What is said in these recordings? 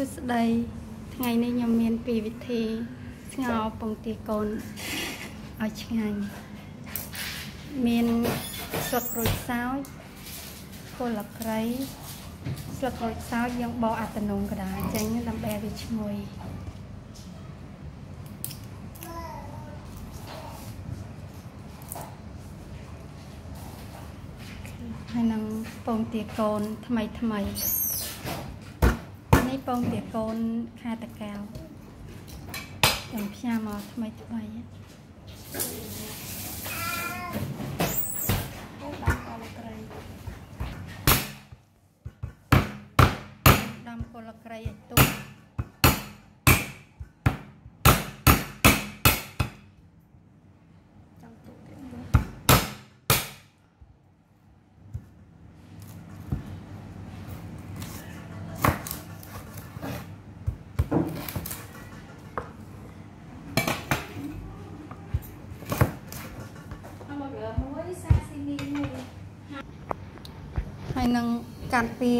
សួស្តីថ្ងៃនេះខ្ញុំមានពីរវិធីស្ងោរពងទាកូនឲ្យឆ្ងាញ់មានស្លឹកក្រូចសើចគល់លក្រៃស្លឹកក្រូចសើចយើងបកអាតំណងកដាចេញដើម្បីឲ្យវាឈ្ងុយហើយនឹងពងទាកូនថ្មីថ្មី នេះពងទាកូនខែតកៅខ្ញុំផ្ញើមកថ្មីថ្មីដាំកលក្រៃឲ្យទុំ ហើយនឹងកាត់វា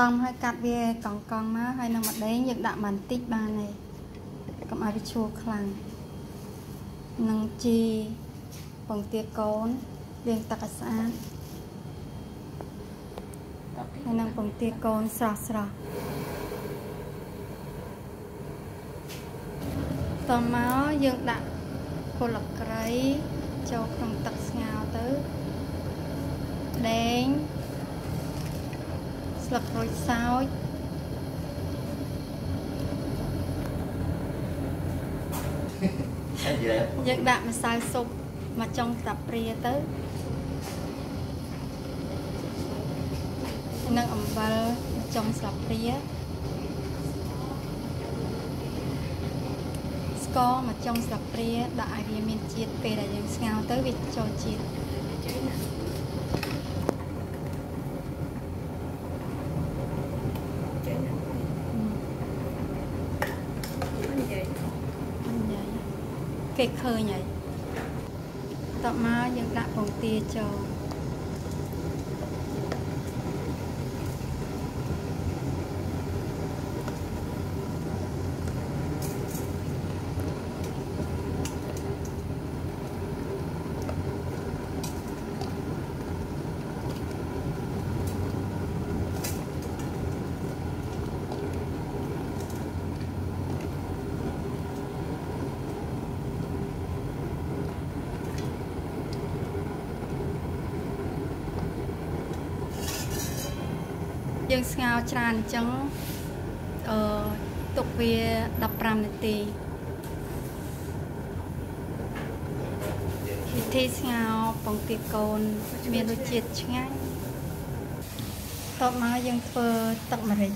ដំហើយកាត់វាកង់កង់មកហើយនឹងម្ដេងយើងដាក់បន្តិចបានហើយកុំឲ្យវាឈួរខ្លាំងនឹងជីពងទាកូនលាងទឹកឲ្យស្អាតហើយនឹងពងទាកូនស្រស់ស្រស់តមកយើងដាក់គល់ក្រៃ ចូលក្នុងទឹកស្ងោរទៅដេងស្លឹកក្រូចសើចយើងដាក់ម្សៅស៊ុបមកចុងតាព្រាទៅនិងអំបិលចុងស្លាបព្រាស្ករមកចុងស្លាបព្រាដាក់ឲ្យវាមាន ជាតិពេលដែលយើងស្ងោរទៅវាចូលជាតិគេឃើញហើយតបមកយើងដាក់ពងទាចូល យើងស្ងោរច្រើនអញ្ចឹងអឺទុកវា15នាទីវិធីស្ងោរពងទាកូនមានរសជាតិឆ្ងាញ់តបមកយើងធ្វើទឹកម្រេច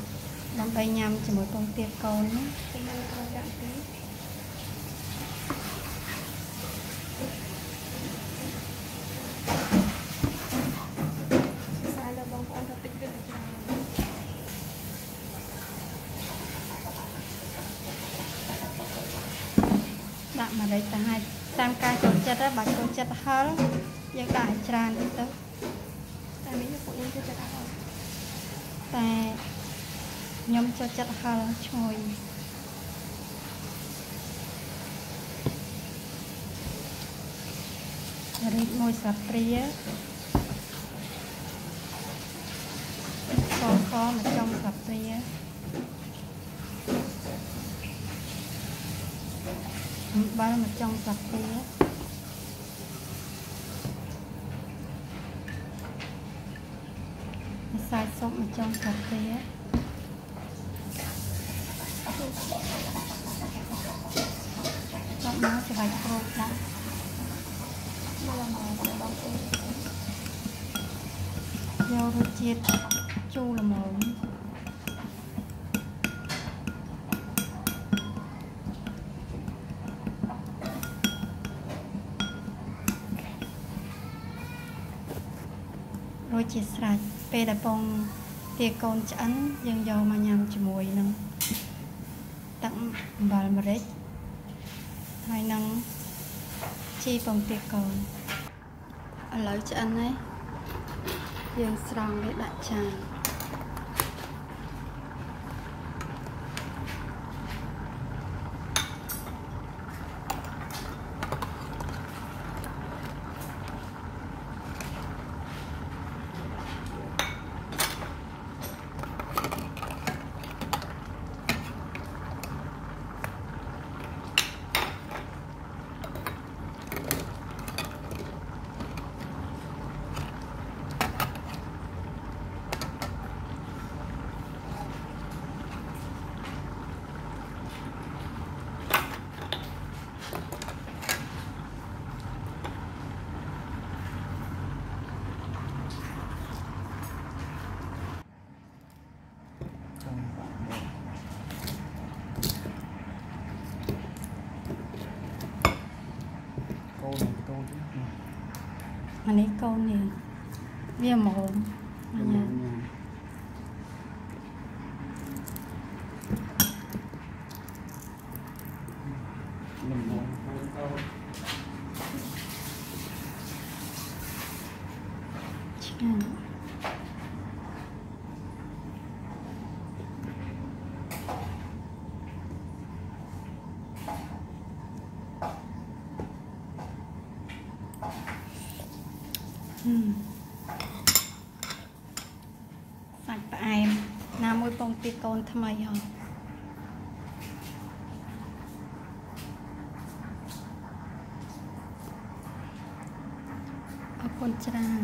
ដើម្បីញ៉ាំជាមួយពងទាកូននេះដាក់ ម្រេចទៅឲ្យតាមការចូលចិត្តបើចូលចិត្តហឹរយើងដាក់ឲ្យច្រើនតិចទៅតែនេះពួកយើងចូលចិត្តហឹរតែខ្ញុំចូលចិត្តហឹរឈ្ងុយរីកមួយស្លាបព្រាកកមកចំស្លាបព្រា អំបិលមកចុងស្លាបព្រាម្សៅស៊ុបមកចុងស្លាបព្រាចាប់មកច្របាច់ក្រូចដាក់មកមកដល់ទៅយករសជាតិជូរល្មម រួចជាស្រេចពេលដែលពងទាកូនឆ្អិនយើងយកមកញ៉ាំជាមួយនឹងទឹកអំបិលម្រេចហើយនឹងជីពងទាកូនឥឡូវឆ្អិនហើយយើងស្រង់វាដាក់ចាន អានេះកូននេះវាហ្មងអញ្ញាលំងងហូនតោឆ្ងាញ់ សាច់ផ្អែមណាមួយពងទាកូនថ្មីហ៎អរគុណច្រើន